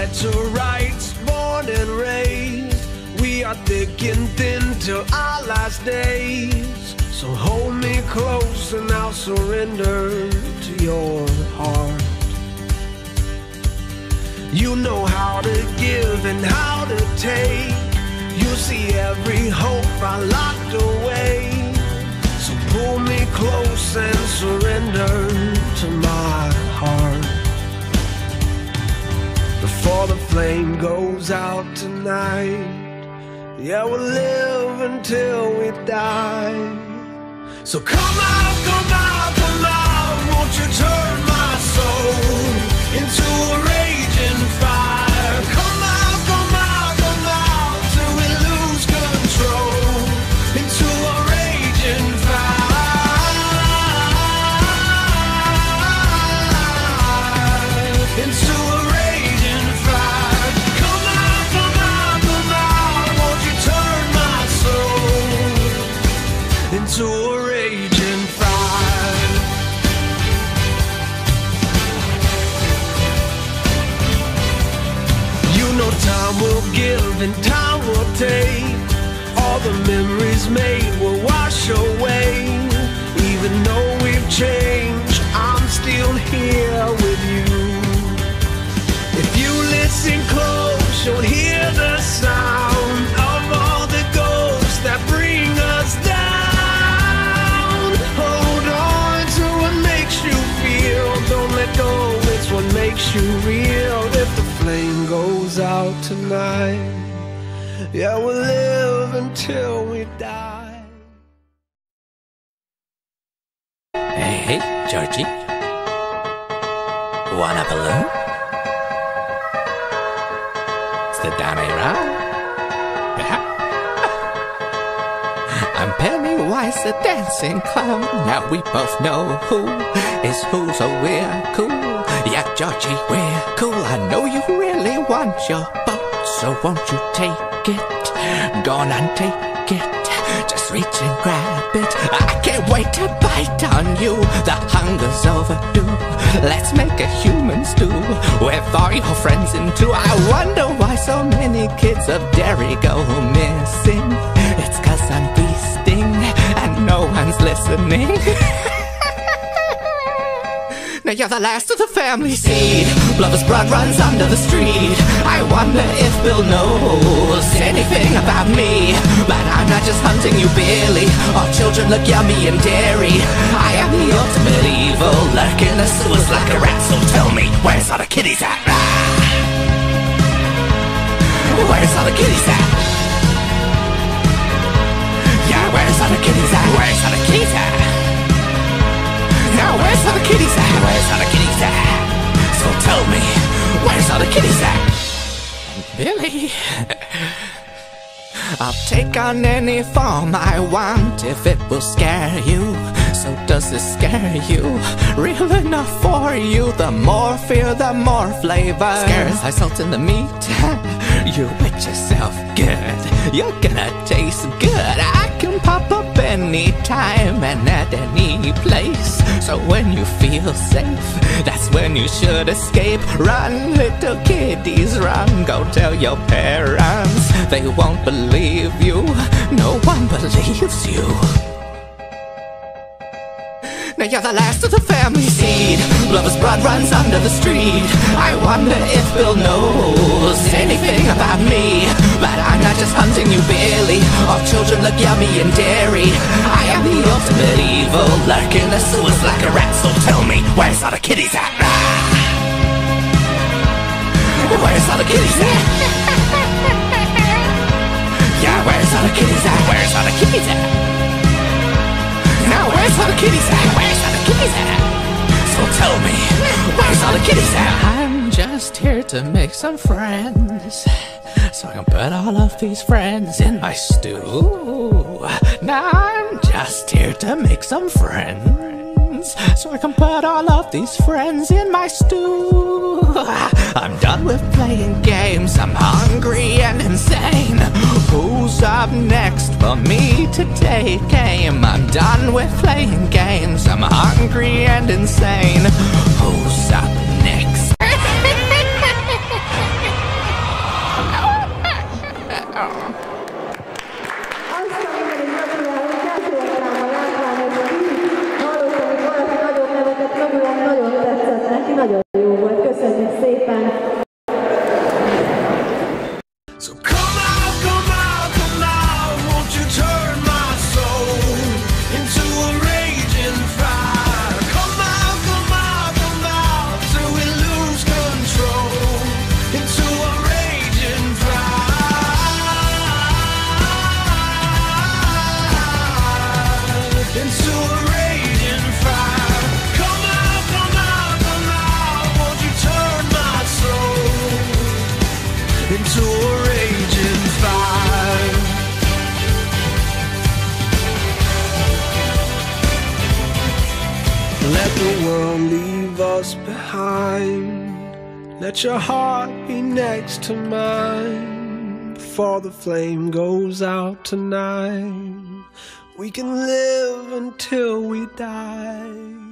dead to rights, born and raised. We are thick and thin till our last days. So hold me close and I'll surrender to your heart. You know how to give and how to take. You see every hope I locked away. So pull me close and surrender to my flame goes out tonight, yeah, we'll live until we die. So come out, come out, come out, won't you time will give and time will take. All the memories made will wash away. Even though we've changed, tonight, yeah, we'll live until we die. Hey, hey, Georgie. Wanna balloon? It's the A-Rod. I'm Pennywise the dancing clown. Now we both know who is who, so we're cool. Yeah, Georgie, we're cool. I know you really want your boat, so won't you take it? Go on and take it. Just reach and grab it. I can't wait to bite on you. The hunger's overdue. Let's make a human stew with all your friends in too. I wonder why so many kids of Derry go missing. It's cause I'm feasting and no one's listening. You're the last of the family seed. Lover's blood runs under the street. I wonder if Bill knows anything about me. But I'm not just hunting you, Billy. Our children look yummy and Derry. I am the ultimate evil, lurking the sewers like a rat. So tell me, where's all the kitties at? Where's all the kitties at? Yeah, where's all the kitties at? Where's all the kitties at? Now where's all the kitties at? Where's all the kitties at? So tell me, where's all the kitties at? Billy. I'll take on any form I want if it will scare you. So does this scare you? Real enough for you? The more fear, the more flavor. Scares I salt in the meat. you bet yourself good. You're gonna taste good. I can pop up anytime and at any place. So when you feel safe, that's when you should escape. Run, little kiddies, run. Go tell your parents. They won't believe you. No one believes you. Now you're the last of the family seed. Lover's blood runs under the street. I wonder if Bill knows anything about me. But I'm not just hunting you, Billy. Our children look yummy and Derry. Evil, lurking the sewers like a rat. So tell me, where's all the kitties at? Where's all the kitties at? Yeah, where's all the kitties at? Where's all the kitties at? Now where's all the kitties at? Where's all the kitties at? So tell me, where's all the kitties at? Just here to make some friends. So I can put all of these friends in my stew. Now I'm just here to make some friends. So I can put all of these friends in my stew. I'm done with playing games. I'm hungry and insane. Who's up next for me to take aim? I'm done with playing games. I'm hungry and insane. Who's up 枣 Let the world leave us behind. Let your heart be next to mine. Before the flame goes out tonight, we can live until we die.